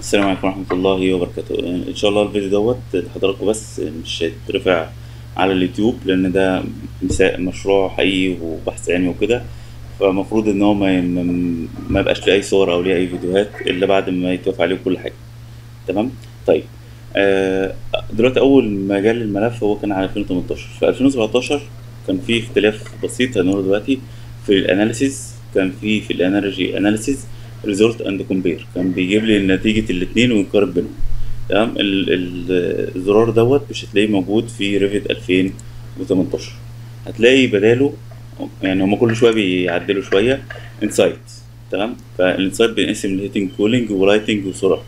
السلام عليكم ورحمة الله وبركاته. إن شاء الله الفيديو دوت لحضراتكم بس مش هيترفع على اليوتيوب لأن ده مشروع حقيقي وبحث علمي وكده. فالمفروض إن هو ما يبقاش ليه أي صور أو ليه أي فيديوهات إلا بعد ما يتوافق عليه كل حاجة. تمام؟ طيب. آه، دلوقتي أول ما جالي الملف هو كان على 2018 في 2017 كان في اختلاف بسيط هنقوله دلوقتي في الأناليسيز كان في في الأنرجي أناليسيز Result and Compare كان بيجيب لي نتيجة الاتنين ويقارن بينهم. تمام؟ ال- ال- الزرار دوت مش هتلاقيه موجود في Revit 2018 هتلاقي بداله يعني هما كل شوية بيعدلوا شوية Insight تمام؟ فال Insight بينقسم ل heating cooling و lighting وسرعة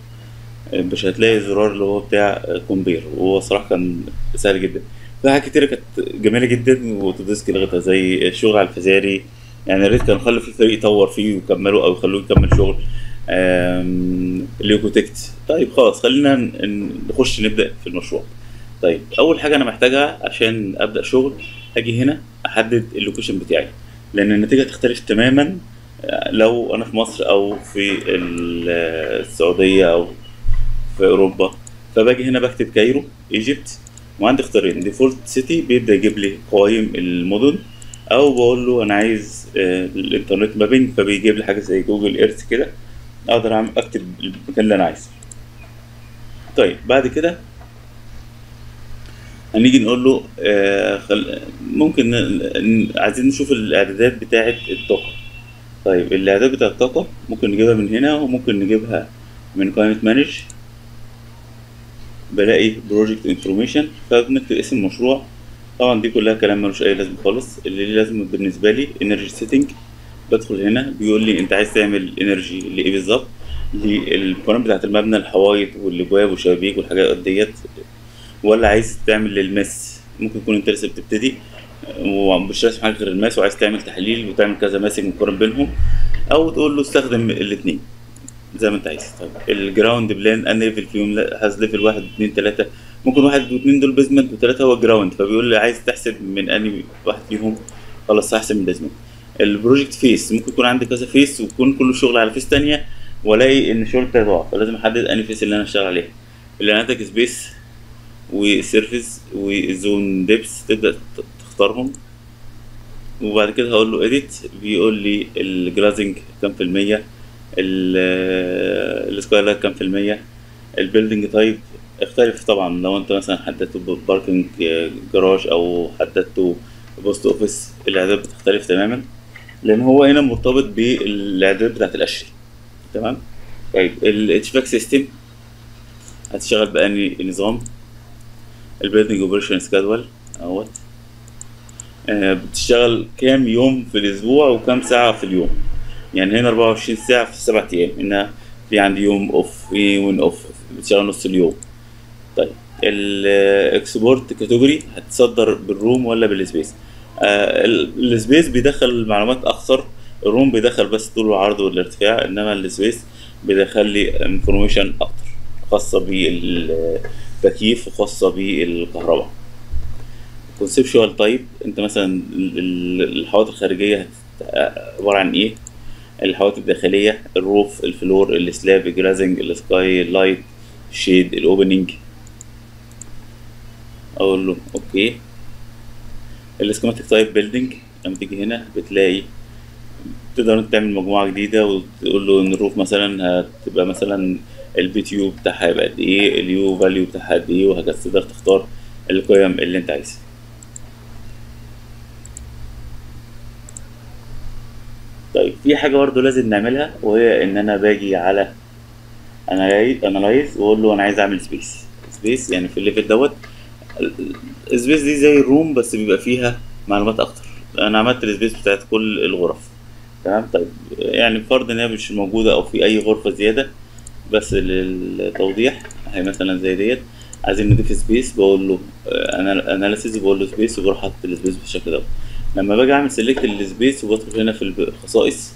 مش هتلاقي الزرار اللي هو بتاع compare وهو صراحة كان سهل جدا. في حاجات كتيرة كانت جميلة جدا و Autodesk لغتها زي الشغل على ال Vasari يعني يا ريت كانوا خلوا في الفريق يطور فيه ويكملوا أو يخلوه يكمل شغل. آم، ال Ecotect طيب خلاص خلينا نخش نبدأ في المشروع. طيب أول حاجة أنا محتاجها عشان أبدأ شغل أجي هنا أحدد ال location بتاعي. لأن النتيجة تختلف تماما لو أنا في مصر أو في ال- السعودية أو في أوروبا. فباجي هنا بكتب Cairo Egypt وعندي اختيارين. default city بيبدأ يجيب لي قوائم المدن. أو بقول له أنا عايز آه، ال internet mapping فبيجيب لي حاجة زي Google Earth كده أقدر أعمل- أكتب المكان اللي أنا عايزه. طيب بعد كده هنيجي نقول له آه خل... ممكن عايزين نشوف الإعدادات بتاعه الطاقة. طيب الإعداد بتاعه الطاقة ممكن نجيبها من هنا وممكن نجيبها من قائمه manage بلاقي project information فبنكتب اسم المشروع طبعا دي كلها كلام ملوش أي لازمة خالص. اللي ليه لازمة بالنسبة لي energy setting بدخل هنا بيقول لي أنت عايز تعمل energy لإيه بالظبط؟ للقوانين بتاعت المبنى الحوايط والأبواب والشبابيك والحاجات ديت. ولا عايز تعمل لل mass ممكن يكون أنت لسه بتبتدي ومش راسم حاجة غير ال mass وعايز تعمل تحليل وتعمل كذا mass تقارن بينهم. أو تقول له استخدم الاثنين زي ما أنت عايز. طيب ال ground plane أني level فيهم هاز level واحد اتنين تلاتة. ممكن واحد واثنين دول basement وثلاثه هو ground فبيقول لي عايز تحسب من أنهي واحد فيهم. خلاص هحسب من basement ال project phase ممكن يكون عندي كذا phase ويكون كله شغل على phase تانية والاقي إن الشغل بتاعي ضاع فلازم أحدد أنهي phase اللي أنا اشتغل عليها. ال analytic space و surface و zone depths تبدأ تختارهم. وبعد كده هقول له edit بيقول لي ال glazing كام في المية ال skylight كام في المية ال building type اختلف طبعا. لو أنت مثلا حددته parking garage أو حددته post office الإعداد بتختلف تماما لأن هو هنا مرتبط بالإعداد بتاعت ال ASHRAE تمام؟ طيب ال HVAC system هتشتغل بأني نظام؟ ال building operation schedule أهوت. آه، بتشتغل كام يوم في الأسبوع وكام ساعة في اليوم؟ يعني هنا 24 ساعة في 7 أيام هنا في عندي يوم off في يوم off بتشتغل نص اليوم. طيب ال export category هتصدر بال room ولا بال space؟ آه ال- space بيدخل معلومات أكثر ال room بيدخل بس طول العرض والارتفاع إنما ال space بيدخل لي information أكتر خاصة بالتكييف وخاصة بالكهرباء. conceptual type أنت مثلا ال- ال- الحوائط الخارجية عبارة عن إيه؟ الحوائط الداخلية الروف الفلور السلاب الجلازنج السكاي اللايت الشيد الاوبننج أقول له okay. ال schematic type building لما تيجي هنا بتلاقي تقدر تعمل مجموعة جديدة وتقول له ان ال roof مثلا هتبقى مثلا ال BTU بتاعها هيبقى قد إيه ال U value بتاعها قد إيه وهكذا تقدر تختار القيم اللي إنت عايزها. طيب في حاجة برضه لازم نعملها وهي إن أنا باجي على analyze وأقول له أنا عايز أعمل space space يعني في ال level دوت ال space دي زي ال room بس بيبقى فيها معلومات أكتر. أنا عملت ال space بتاعت كل الغرف. تمام؟ طيب يعني بفرض إن هي مش موجودة أو في أي غرفة زيادة بس للتوضيح اهي مثلا زي ديت عايزين نضيف space بقول له analysis بقول له space وبروح حاطط ال space بالشكل ده. لما باجي أعمل select ال space وبدخل هنا في الخصائص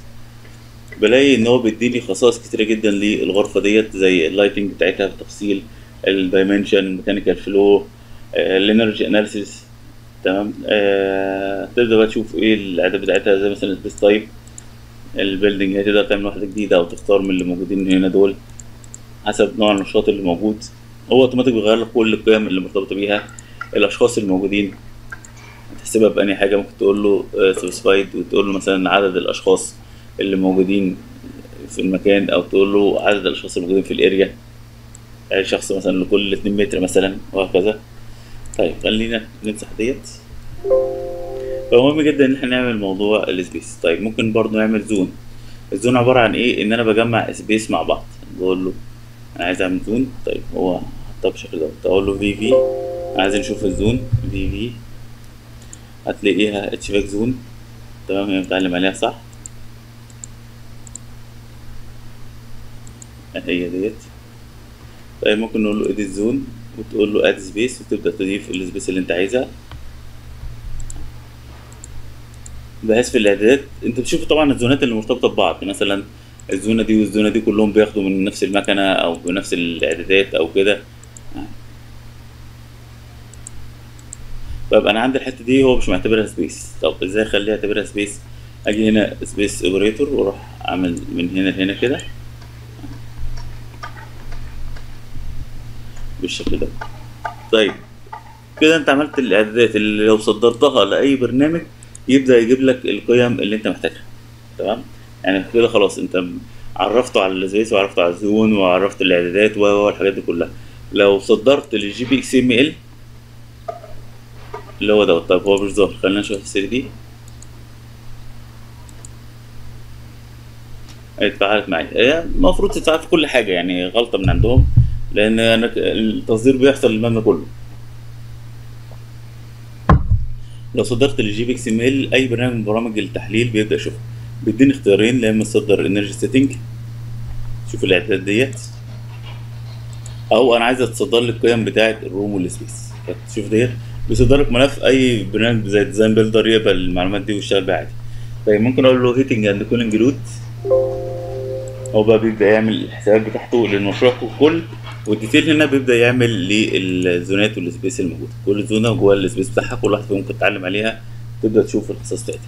بلاقي إن هو بيديني خصائص كتيرة جدا للغرفة ديت زي ال lighting بتاعتها بالتفصيل ال dimension ال mechanical flow ال energy analysis تمام؟ آه تبدأ بقى تشوف إيه الاعداد بتاعتها زي مثلا ال space type ال building هي تقدر تعمل واحدة جديدة أو تختار من اللي موجودين هنا دول حسب نوع النشاط اللي موجود. هو اوتوماتيك بيغير لك كل القيم اللي مرتبطة بيها الأشخاص الموجودين. تحسبها بأني حاجة ممكن تقول له specified وتقول له مثلا عدد الأشخاص اللي موجودين في المكان أو تقول له عدد الأشخاص الموجودين في ال area. يعني شخص مثلا لكل 2 متر مثلا وهكذا. طيب خلينا نمسح ديت. فمهم جدا إن إحنا نعمل موضوع ال space طيب ممكن برضو نعمل zone. ال zone عبارة عن إيه؟ إن أنا بجمع space مع بعض. بقول له أنا عايز أعمل zone. طيب هو حطها بالشكل دوت. أقول له VV عايز نشوف ال zone. VV هتلاقيها HVAC zone. تمام هي متعلم عليها صح؟ هي ديت. طيب ممكن نقول له edit zone. وتقول له add space وتبدأ تضيف ال space اللي انت عايزها. بحيث في الإعدادات انت بتشوف طبعا الزونات اللي مرتبطة ببعض. مثلا الزونة دي والزونة دي كلهم بياخدوا من نفس المكنة أو بنفس الإعدادات أو كده. طب أنا عندي الحتة دي هو مش معتبرها space طب إزاي أخليها أعتبرها سبيس أجي هنا space separator وأروح أعمل من هنا لهنا كده. بالشكل ده. طيب كده انت عملت الإعدادات اللي لو صدرتها لأي برنامج يبدأ يجيب لك القيم اللي انت محتاجها. تمام؟ يعني كده خلاص انت عرفته على ال space وعرفته على ال zone وعرفت الإعدادات والحاجات دي كلها. لو صدرت لل gbXML اللي هو دوت طيب هو مش ظاهر. خلينا نشوف 3D اتفعلت معايا. المفروض تتفعل في كل حاجة يعني غلطة من عندهم. لأن التصدير بيحصل للمبنى كله. لو صدرت لل gbXML أي برنامج من برامج التحليل بيبدأ يشوفها بيديني اختيارين لا إما تصدر energy setting شوف الاعداد ديت أو أنا عايز أتصدر لي القيم بتاعة ال room وال space فتشوف ديت بيصدر لك ملف أي برنامج زي DesignBuilder يقبل المعلومات دي ويشتغل بيها عادي. طيب ممكن أقول له heating and cooling load هو بقى بيبدأ يعمل الحسابات بتاعته للمشروع ككل. وال detail هنا بيبدأ يعمل للزونات وال space الموجودة. كل زونة جوه ال space بتاعها كل واحدة ممكن تتعلم عليها تبدأ تشوف الخصائص بتاعتها.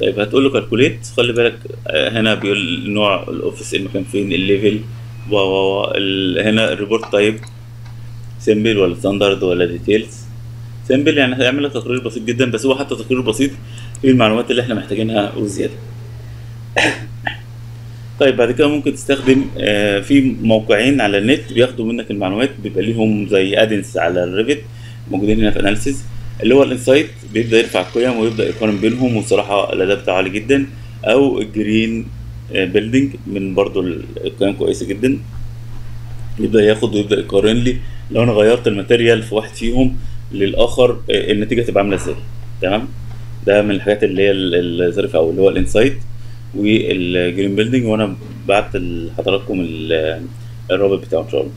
طيب هتقول له calculate خلي بالك هنا بيقول نوع ال office المكان فين ال level و و هنا ال report type simple ولا standard ولا details simple يعني هيعمل لك تقرير بسيط جدا بس هو حتى تقرير بسيط فيه المعلومات اللي إحنا محتاجينها وزيادة. طيب بعد كده ممكن تستخدم في موقعين على النت بياخدوا منك المعلومات بيبقى ليهم زي add-ins على ال Revit موجودين هنا في analysis اللي هو ال Insight بيبدأ يرفع القيم ويبدأ يقارن بينهم وصراحه الأداء بتاعه عالي جدا. أو ال Green Building من برضو القيم كويسة جدا. يبدأ ياخد ويبدأ يقارن لي. لو أنا غيرت ال material في واحد فيهم للآخر النتيجة تبقى عاملة إزاي؟ تمام؟ ده من الحاجات اللي هي الظريفة أو اللي هو ال Insight وال Green Building وأنا بعت لحضراتكم الرابط بتاعه إن شاء الله.